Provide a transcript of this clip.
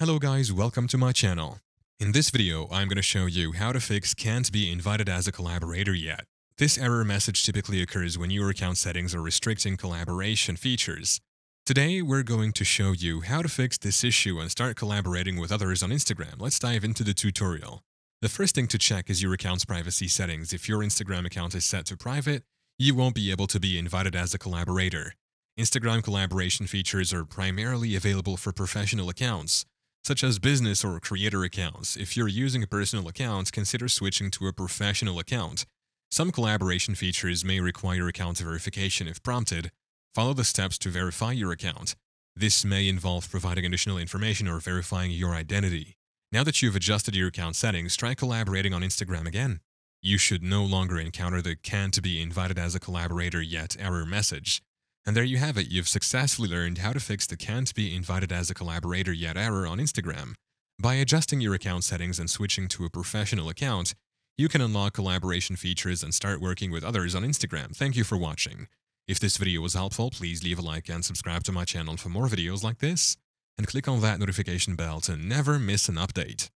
Hello guys, welcome to my channel. In this video, I'm going to show you how to fix can't be invited as a collaborator yet. This error message typically occurs when your account settings are restricting collaboration features. Today, we're going to show you how to fix this issue and start collaborating with others on Instagram. Let's dive into the tutorial. The first thing to check is your account's privacy settings. If your Instagram account is set to private, you won't be able to be invited as a collaborator. Instagram collaboration features are primarily available for professional accounts, such as business or creator accounts. If you're using a personal account, consider switching to a professional account. Some collaboration features may require account verification if prompted. Follow the steps to verify your account. This may involve providing additional information or verifying your identity. Now that you've adjusted your account settings, try collaborating on Instagram again. You should no longer encounter the can't be invited as a collaborator yet error message. And there you have it, you've successfully learned how to fix the can't be invited as a collaborator yet error on Instagram. By adjusting your account settings and switching to a professional account, you can unlock collaboration features and start working with others on Instagram. Thank you for watching. If this video was helpful, please leave a like and subscribe to my channel for more videos like this, and click on that notification bell to never miss an update.